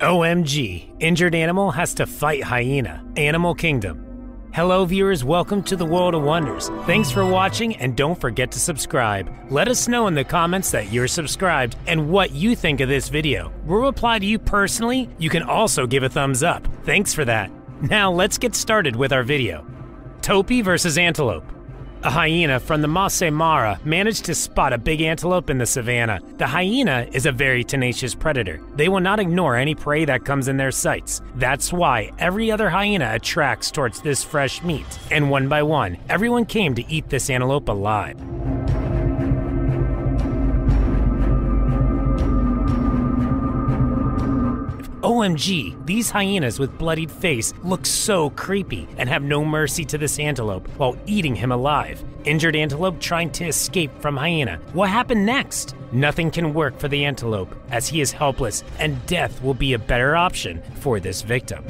OMG, injured animal has to fight hyena. Animal Kingdom. Hello, viewers. Welcome to the World of Wonders. Thanks for watching, and don't forget to subscribe. Let us know in the comments that you're subscribed and what you think of this video. We'll reply to you personally. You can also give a thumbs up. Thanks for that. Now, let's get started with our video. Topi versus Antelope. A hyena from the Masai Mara managed to spot a big antelope in the savannah. The hyena is a very tenacious predator. They will not ignore any prey that comes in their sights. That's why every other hyena attracts towards this fresh meat. And one by one, everyone came to eat this antelope alive. OMG, these hyenas with bloodied face look so creepy and have no mercy to this antelope while eating him alive. Injured antelope trying to escape from hyena. What happened next? Nothing can work for the antelope as he is helpless and death will be a better option for this victim.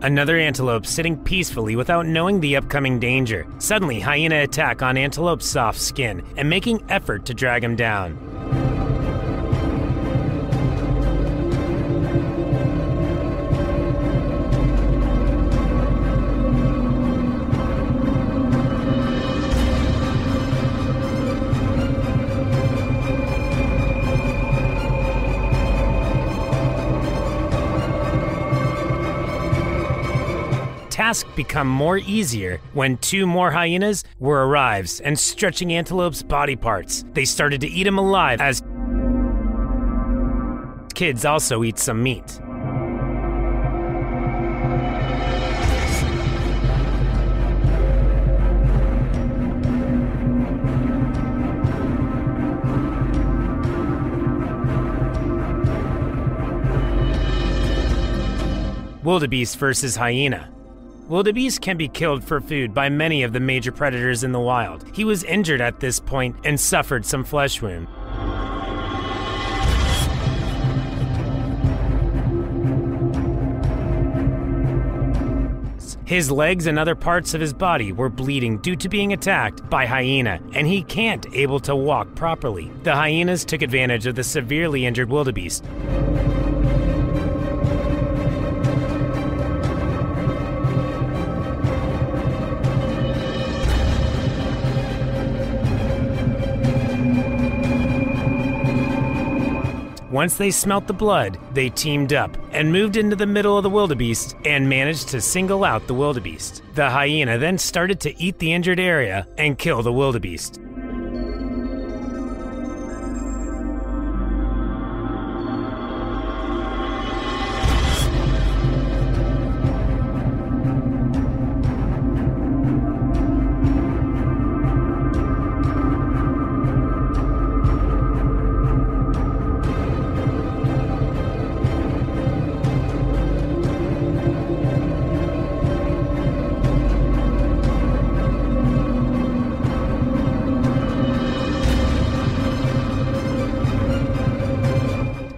Another antelope sitting peacefully without knowing the upcoming danger. Suddenly, hyena attack on antelope's soft skin and making effort to drag him down. Become more easier when two more hyenas were arrives and stretching antelope's body parts. They started to eat him alive as kids also eat some meat. Wildebeest versus hyena. Wildebeest can be killed for food by many of the major predators in the wild. He was injured at this point and suffered some flesh wound. His legs and other parts of his body were bleeding due to being attacked by hyena, and he can't able to walk properly. The hyenas took advantage of the severely injured wildebeest. Once they smelt the blood, they teamed up and moved into the middle of the wildebeest and managed to single out the wildebeest. The hyena then started to eat the injured area and kill the wildebeest.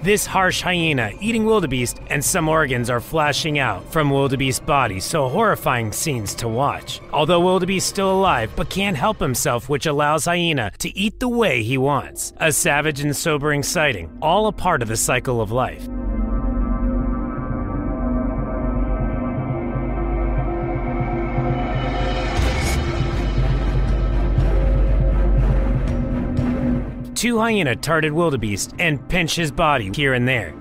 This harsh hyena eating wildebeest and some organs are flashing out from wildebeest's body, so horrifying scenes to watch. Although wildebeest still alive but can't help himself, which allows hyena to eat the way he wants. A savage and sobering sighting, all a part of the cycle of life. Two hyena tarted wildebeest and pinch his body here and there.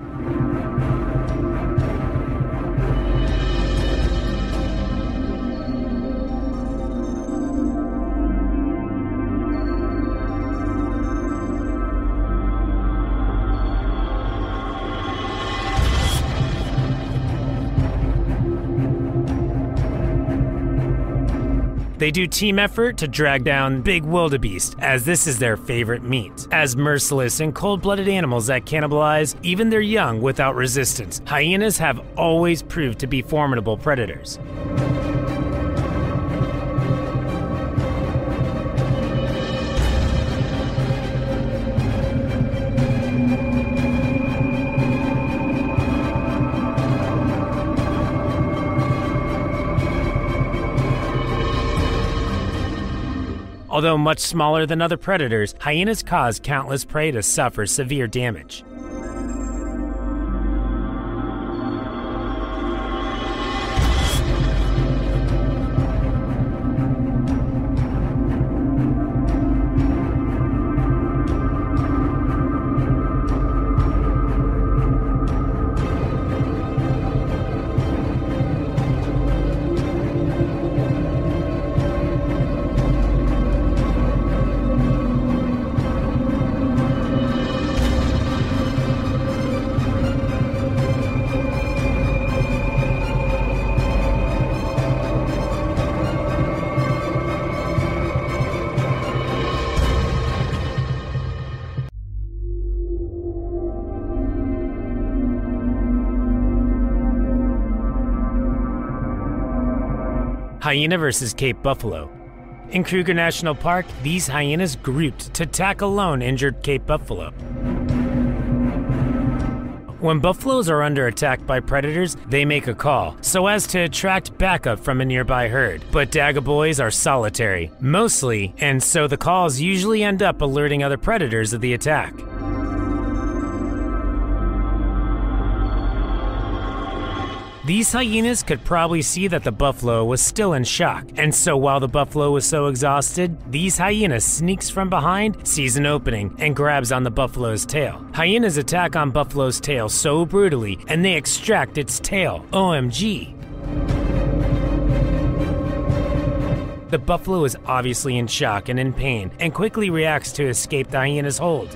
They do team effort to drag down big wildebeest, as this is their favorite meat. As merciless and cold blooded animals that cannibalize even their young without resistance, hyenas have always proved to be formidable predators. Although much smaller than other predators, hyenas cause countless prey to suffer severe damage. Hyena versus Cape Buffalo. In Kruger National Park, these hyenas grouped to tackle lone injured Cape buffalo. When buffaloes are under attack by predators, they make a call so as to attract backup from a nearby herd. But dagga boys are solitary, mostly, and so the calls usually end up alerting other predators of the attack. These hyenas could probably see that the buffalo was still in shock, and so while the buffalo was so exhausted, these hyenas sneaks from behind, sees an opening, and grabs on the buffalo's tail. Hyenas attack on buffalo's tail so brutally, and they extract its tail. OMG. The buffalo is obviously in shock and in pain, and quickly reacts to escape the hyena's hold.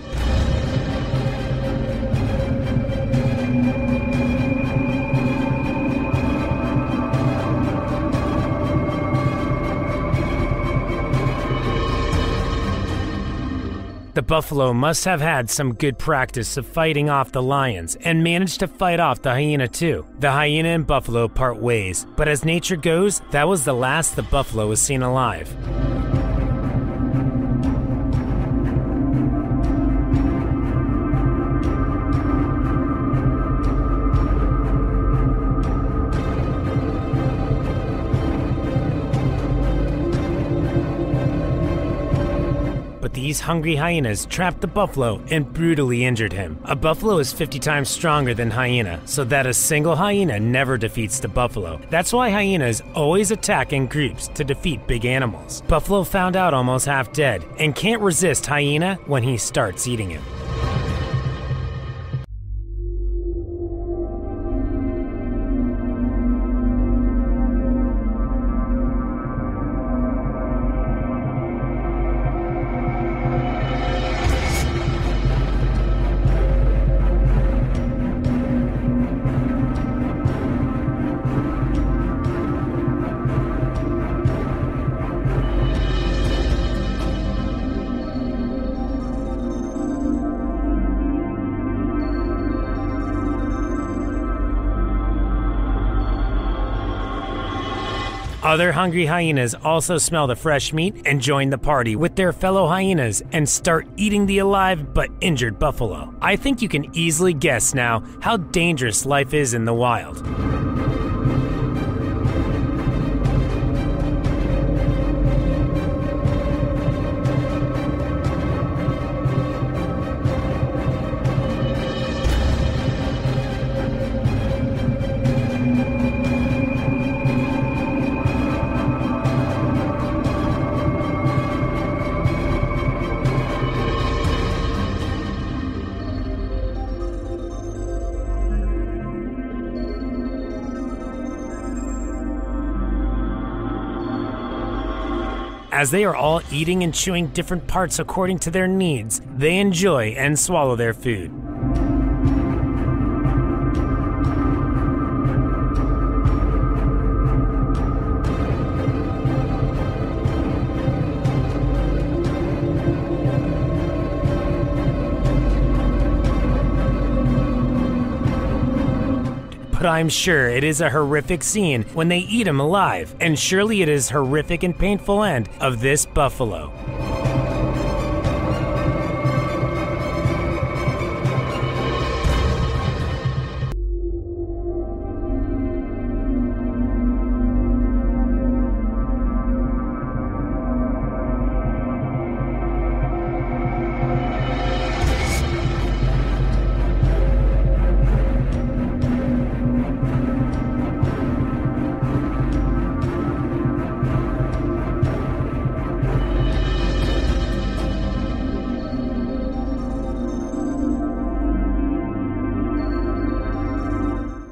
Buffalo must have had some good practice of fighting off the lions and managed to fight off the hyena too. The hyena and buffalo part ways, but as nature goes, that was the last the buffalo was seen alive. These hungry hyenas trapped the buffalo and brutally injured him. A buffalo is 50 times stronger than hyena, so that a single hyena never defeats the buffalo. That's why hyenas always attack in groups to defeat big animals. Buffalo found out almost half dead and can't resist hyena when he starts eating him. Other hungry hyenas also smell the fresh meat and join the party with their fellow hyenas and start eating the alive but injured buffalo. I think you can easily guess now how dangerous life is in the wild. As they are all eating and chewing different parts according to their needs, they enjoy and swallow their food. But I'm sure it is a horrific scene when they eat him alive, and surely it is horrific and painful end of this buffalo.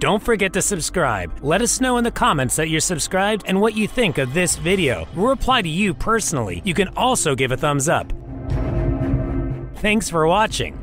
Don't forget to subscribe. Let us know in the comments that you're subscribed and what you think of this video. We'll reply to you personally. You can also give a thumbs up. Thanks for watching.